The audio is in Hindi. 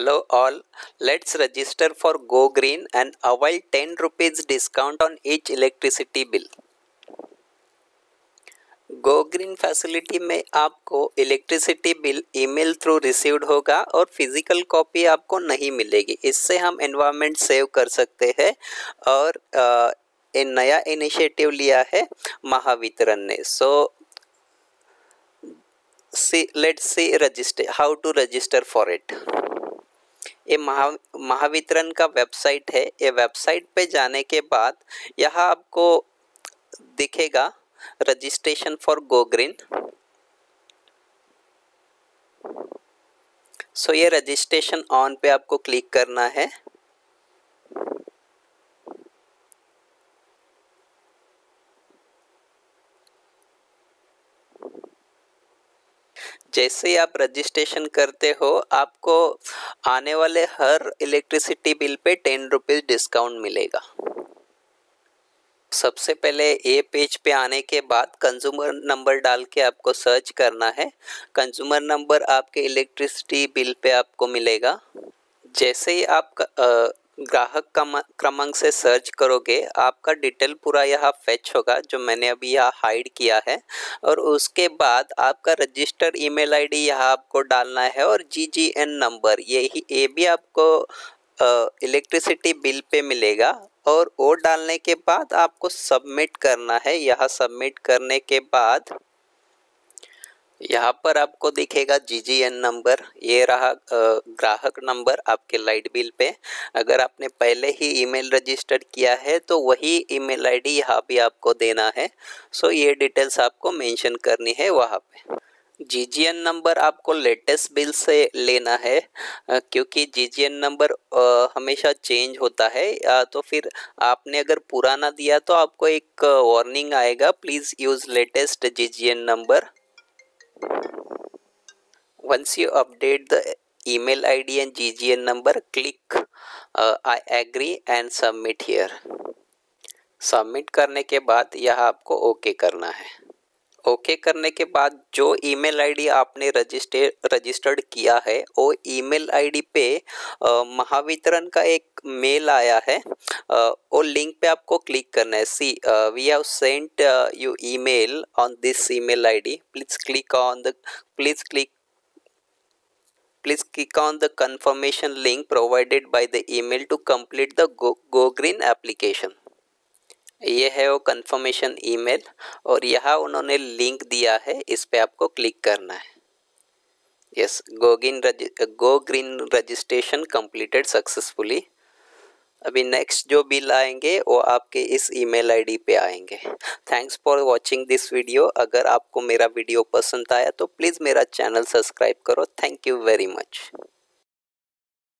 Hello all, let's register for Go Green and avail 10 rupees discount on each electricity bill. Go green facility में आपको electricity bill email through received होगा और फ़िज़िकल कॉपी आपको नहीं मिलेगी। इससे हम एनवायरनमेंट सेव कर सकते हैं और एक नया इनिशिएटिव लिया है महावितरण ने। So see let's see register how to register for it ये महा, महावितरण का वेबसाइट है। ये वेबसाइट पे जाने के बाद यहाँ आपको दिखेगा registration for go green so ये रजिस्ट्रेशन ऑन पे आपको क्लिक करना है। जैसे ही आप रजिस्ट्रेशन करते हो, आपको आने वाले हर इलेक्ट्रिसिटी बिल पे टेन रुपीज़ डिस्काउंट मिलेगा। सबसे पहले ए पेज पे आने के बाद कंज्यूमर नंबर डाल के आपको सर्च करना है। कंज्यूमर नंबर आपके इलेक्ट्रिसिटी बिल पे आपको मिलेगा। जैसे ही आप ग्राहक क्रमांक से सर्च करोगे, आपका डिटेल पूरा यहाँ फेच होगा, जो मैंने अभी यहाँ हाइड किया है। और उसके बाद आपका रजिस्टर ईमेल आईडी यहाँ आपको डालना है और जीजीएन नंबर यही ये भी आपको इलेक्ट्रिसिटी बिल पे मिलेगा। और वो डालने के बाद आपको सबमिट करना है। यहाँ सबमिट करने के बाद यहाँ पर आपको दिखेगा जीजीएन नंबर ये रहा ग्राहक नंबर आपके लाइट बिल पे। अगर आपने पहले ही ईमेल रजिस्टर किया है तो वही ईमेल आईडी यहाँ भी आपको देना है। सो ये डिटेल्स आपको मेंशन करनी है वहाँ पे। जीजीएन नंबर आपको लेटेस्ट बिल से लेना है क्योंकि जीजीएन नंबर हमेशा चेंज होता है। तो फिर आपने अगर पुराना दिया तो आपको एक वार्निंग आएगा please use latest GGN number once you update the email id and ggn number click uh, i agree and submit here करने के बाद यह आपको ओके okay करना है ओके okay करने के बाद जो ईमेल आईडी आपने रजिस्टर रजिस्टर्ड किया है वो ईमेल आईडी पे महावितरण का एक मेल आया है वो लिंक पे आपको क्लिक करना है। See we have sent you email on this email ID please click on the please click click on the confirmation link provided by the email to complete the go, go green application. ये है वो कंफर्मेशन ईमेल और यहाँ उन्होंने लिंक दिया है, इस पर आपको क्लिक करना है। Yes go green go green registration completed successfully अभी नेक्स्ट जो बिल आएँगे, वो आपके इस ईमेल आईडी पे आएँगे। Thanks for watching this video अगर आपको मेरा वीडियो पसंद आया तो प्लीज़ मेरा चैनल सब्सक्राइब करो। Thank you very much